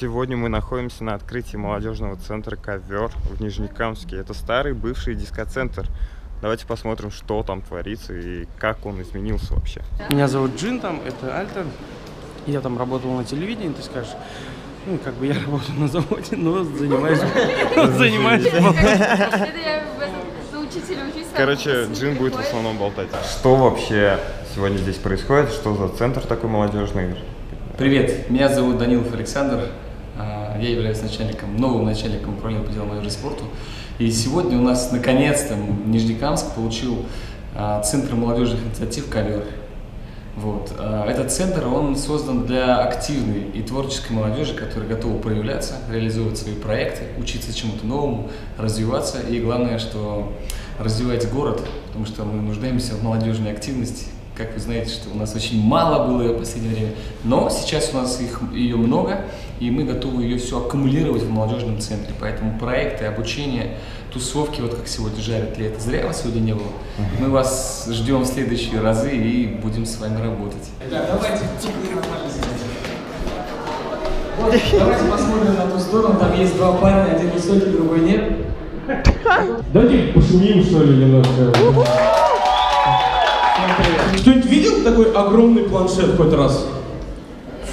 Сегодня мы находимся на открытии молодежного центра «Ковер» в Нижнекамске. Это старый бывший дискоцентр. Давайте посмотрим, что там творится и как он изменился вообще. Меня зовут Джин, там, это Альтер. Я там работал на телевидении, ты скажешь, ну, как бы я работаю на заводе, но занимаюсь, занимаюсь Короче, Джин будет в основном болтать. Что вообще сегодня здесь происходит? Что за центр такой молодежный? Привет, меня зовут Данилов Александр. Я являюсь начальником, новым начальником управления по делам молодежи и спорту. И сегодня у нас наконец-то Нижнекамск получил а, Центр молодежных инициатив «Ковер». Вот. а, Этот центр, он создан для активной и творческой молодежи, которая готова проявляться, реализовывать свои проекты, учиться чему-то новому, развиваться. И главное, что развивать город, потому что мы нуждаемся в молодежной активности. Как вы знаете, что у нас очень мало было ее в последнее время, но сейчас у нас их, ее много, и мы готовы ее все аккумулировать в молодежном центре. Поэтому проекты, обучение, тусовки, вот как сегодня жарят лето, зря вас сегодня не было. Мы вас ждем в следующие разы и будем с вами работать. давайте Вот, давайте посмотрим на ту сторону, там есть два парня, один высокий, другой нет. Давайте пошумим, что ли, немножко. Кто-нибудь видел такой огромный планшет хоть раз?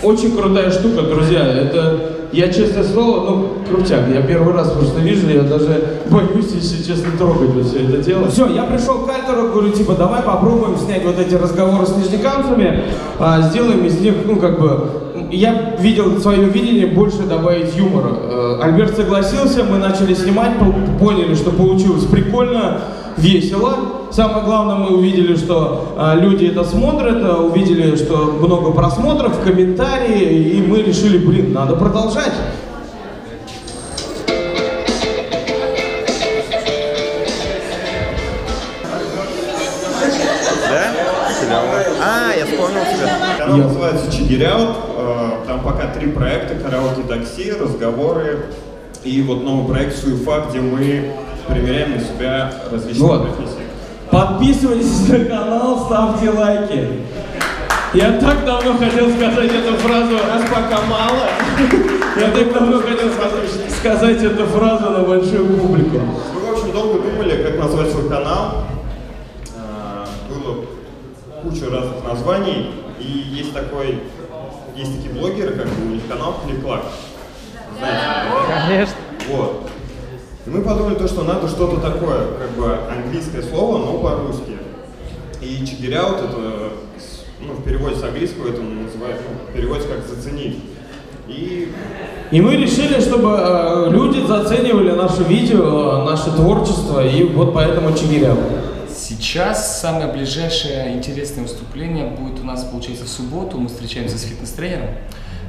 Очень крутая штука, друзья. Это, я честное слово, ну, крутяк. Я первый раз просто вижу, я даже боюсь, если честно, трогать вот все это дело. Все, я пришел к Альтеру, говорю, типа, давай попробуем снять вот эти разговоры с нижнекамцами, а, сделаем из них, ну, как бы, я видел свое видение больше добавить юмора. Э, Альберт согласился, мы начали снимать, по- поняли, что получилось прикольно, весело. Самое главное, мы увидели, что э, люди это смотрят, э, увидели, что много просмотров, комментарии, и мы решили, блин, надо продолжать. А, я вспомнил тебя. Канал называется Чигиряут. Там пока три проекта. Караоке такси, разговоры и вот новый проект Суефа, где мы примеряем на себя различные Вот. профессии. Подписывайтесь на канал, ставьте лайки. Я так давно хотел сказать эту фразу, раз пока мало. Я так давно хотел сказать- сказать эту фразу на большую публику. Мы, в общем, долго думали, как назвать свой канал. А, Было куча разных названий. И есть такой, есть такие блогеры, как бы у них канал Клик-Клак. Знаете? Конечно. Вот. И мы подумали, то, что надо что-то такое, как бы английское слово, но по-русски. И чигиряут это, ну, в переводе с английского это называют, ну, переводится как заценить. И И мы решили, чтобы э, люди заценивали наше видео, наше творчество, и вот поэтому чигиряу. Сейчас самое ближайшее интересное выступление будет у нас, получается, в субботу. Мы встречаемся с фитнес-тренером,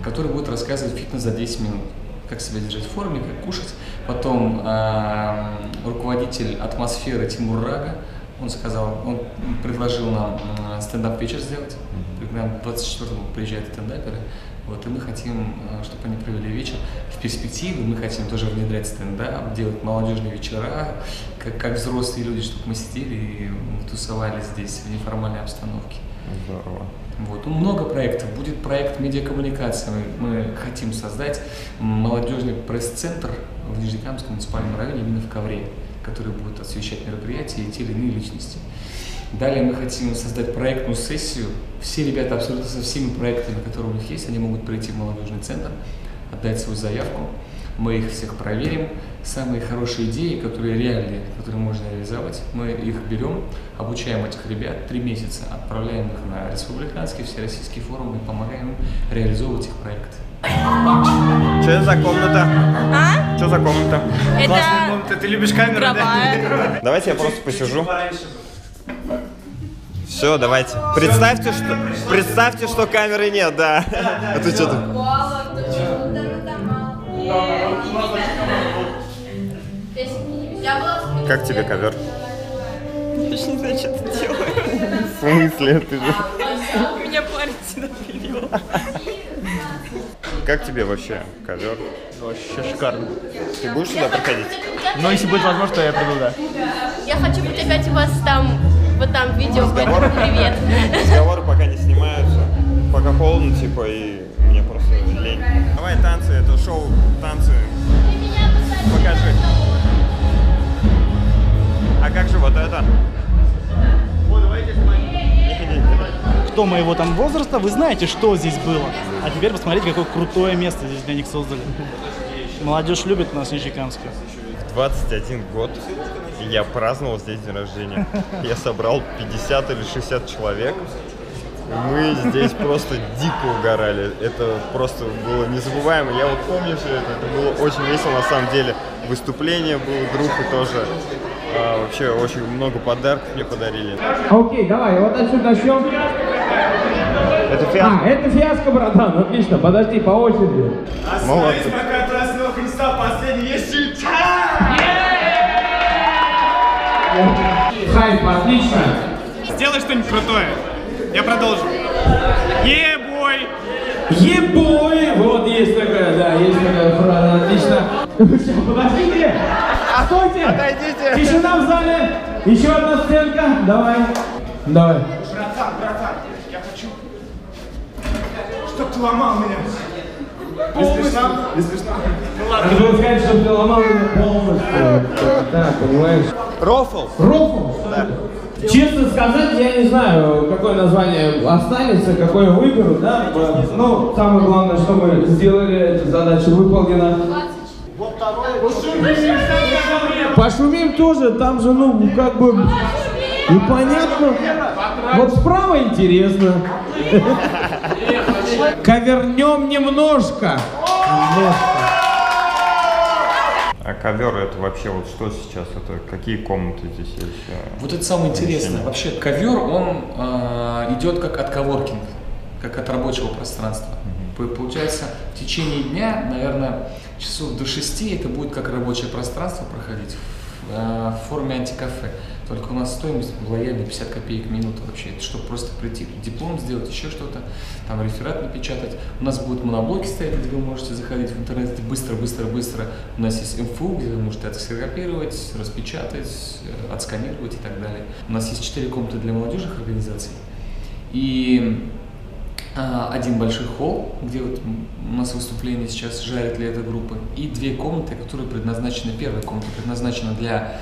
который будет рассказывать фитнес за 10 минут. Как себя держать в форме, как кушать. Потом э, руководитель атмосферы Тимур Рага, он сказал, он предложил нам э, стендап-вечер сделать. К нам 24-му приезжают стендаперы. Вот, и мы хотим, э, чтобы они провели вечер. В перспективе мы хотим тоже внедрять стендап, делать молодежные вечера, как, как взрослые люди, чтобы мы сидели и м, тусовались здесь в неформальной обстановке. Здорово. Вот. Ну, много проектов. Будет проект медиакоммуникации. Мы, мы хотим создать молодежный пресс-центр в Нижнекамском муниципальном районе, именно в Ковре, который будет освещать мероприятия и те или иные личности. Далее мы хотим создать проектную сессию. Все ребята абсолютно со всеми проектами, которые у них есть, они могут прийти в молодежный центр, отдать свою заявку. Мы их всех проверим. Самые хорошие идеи, которые реальные, которые можно реализовать, мы их берем, обучаем этих ребят три месяца, отправляем их на республиканские, всероссийские форумы и помогаем им реализовывать их проекты. Что это за комната? А? Что за комната? Это Ты любишь камеру, игровая. Давайте я просто посижу. Все, давайте. Представьте, что представьте, что камеры нет, да. А ты что там? Как тебе ковер? Точно не знаю, что ты делаешь. В смысле? Ты же... Меня парень сюда привел. Как тебе вообще ковер? Вообще шикарно. Ты будешь сюда приходить? Но если будет возможно, то я приду, да. Я хочу быть опять у вас там, вот там видео. Разговоры? Привет. Разговоры пока не снимаются. Пока холодно, типа, и лень. Давай танцы, это шоу танцы. Покажи. А как же вот это? кто моего там возраста, вы знаете, что здесь было. А теперь посмотрите, какое крутое место здесь для них создали. Молодежь любит нас Нижнекамска. 21 год, я праздновал здесь день рождения. Я собрал 50 или 60 человек. Мы здесь просто дико угорали. Это просто было незабываемо. Я вот помню все это. Это было очень весело на самом деле. Выступление было, группы тоже. А, вообще очень много подарков мне подарили. Окей, давай, вот отсюда начнем. Это А, фиаско. это фиаско, братан, отлично, подожди, по очереди. Молодцы. Хайп, отлично. Сделай что-нибудь крутое. Я продолжу. Е-бой! Ебой! Вот есть такая, да, есть такая фраза, отлично. Всё, Подождите! Стойте! Отойдите! Тишина в зале! Еще одна сценка, давай. Давай. Братан, братан, я хочу, чтоб ты ломал меня. Смешно? Не смешно? Ну ладно. Надо было сказать, чтобы ты ломал меня полностью. Да, понимаешь? Рофл. Рофл? Да. Честно сказать, я не знаю, какое название останется, какое выберу, да? Ну, самое главное, что мы сделали, эта задача выполнена. Пошумим тоже, там же, ну, как бы, непонятно. Вот справа интересно. Ковернем немножко. А ковер это вообще вот что сейчас? Это какие комнаты здесь есть? а, Вот это самое интересное. Вообще ковер, он э, идет как от коворкинга, как от рабочего пространства. П- Получается, в течение дня, наверное, часов до 6 это будет как рабочее пространство проходить в, э, в форме антикафе. Только у нас стоимость лояльная 50 копеек в минуту вообще, это чтобы просто прийти, диплом сделать, еще что-то, там реферат напечатать. У нас будут моноблоки стоять, где вы можете заходить в интернет быстро, быстро, быстро. У нас есть МФУ, где вы можете это сфотографировать, распечатать, э, отсканировать и так далее. У нас есть четыре комнаты для молодежных организаций. И а, один большой холл, где вот у нас выступление сейчас жарит для этой группы, и две комнаты, которые предназначены, первая комната предназначена для,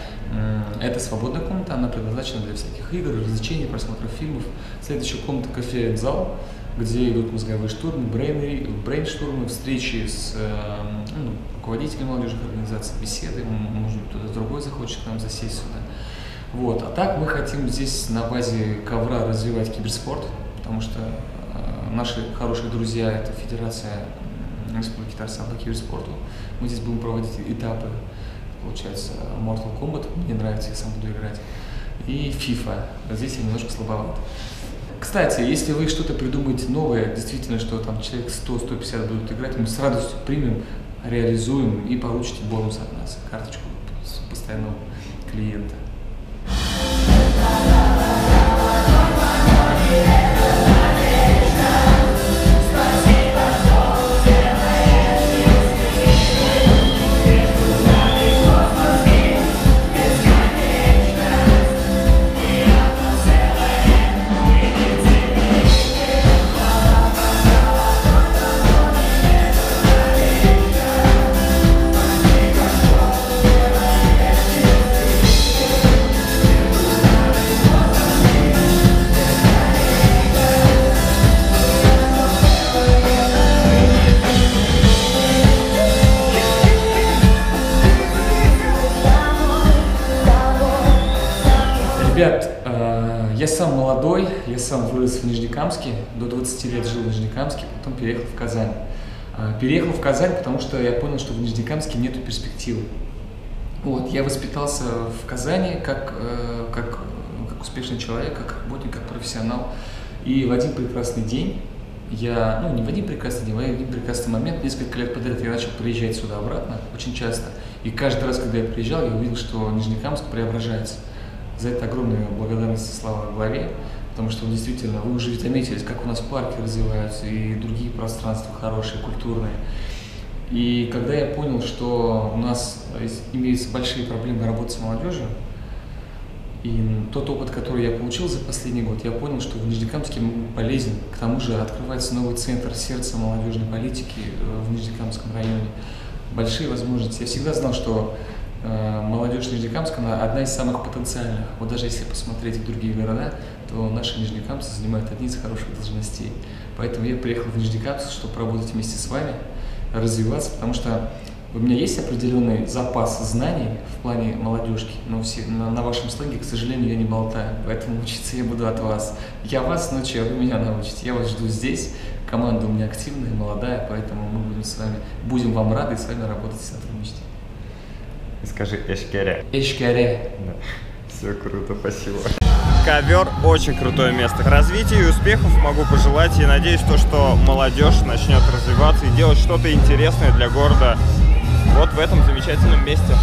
это свободная комната, она предназначена для всяких игр, развлечений, просмотров фильмов. Следующая комната кофе-зал, где идут мозговые штурмы, брейн, брейнштурмы, встречи с э, ну, руководителями молодежных организаций, беседы, может быть, кто-то другой захочет к нам засесть сюда. Вот. А так мы хотим здесь на базе ковра развивать киберспорт, потому что э, наши хорошие друзья, это Федерация Республики Татарстан по киберспорту. Мы здесь будем проводить этапы, получается, Mortal Kombat, мне нравится, я сам буду играть, и FIFA. Здесь я немножко слабоват. Кстати, если вы что-то придумаете новое, действительно, что там человек 100-150 будут играть, мы с радостью примем, реализуем и получите бонус от нас, карточку постоянного клиента. Молодой, я сам вырос в Нижнекамске, до 20 лет жил в Нижнекамске, потом переехал в Казань. Э, Переехал в Казань, потому что я понял, что в Нижнекамске нету перспективы. Вот, я воспитался в Казани как, э, как, как успешный человек, как работник, как профессионал. И в один прекрасный день я, ну не в один прекрасный день, а в один прекрасный момент, несколько лет подряд я начал приезжать сюда обратно очень часто. И каждый раз, когда я приезжал, я увидел, что Нижнекамск преображается. За это огромная благодарность и слава главе, потому что действительно, вы уже заметили, как у нас парки развиваются и другие пространства хорошие, культурные. И когда я понял, что у нас имеются большие проблемы работы с молодежью, И тот опыт, который я получил за последний год, я понял, что в Нижнекамске полезен. К тому же открывается новый центр сердца молодежной политики э, в Нижнекамском районе. Большие возможности. Я всегда знал, что э, молодежь Нижнекамска она одна из самых потенциальных. Вот даже если посмотреть в другие города, то наши нижнекамцы занимают одни из хороших должностей. Поэтому я приехал в Нижнекамск, чтобы работать вместе с вами, развиваться, потому что у меня есть определенный запас знаний в плане молодежки, но все, на, на вашем сленге, к сожалению, я не болтаю, поэтому учиться я буду от вас. Я вас научу, а вы меня научите. Я вас жду здесь, команда у меня активная, молодая, поэтому мы будем с вами, будем вам рады с вами работать и сотрудничать. Скажи Эшкере. Эшкере. Да. Все круто, спасибо. Ковер очень крутое место. Развития и успехов могу пожелать и надеюсь то, что молодежь начнет развиваться и делать что-то интересное для города вот в этом замечательном месте.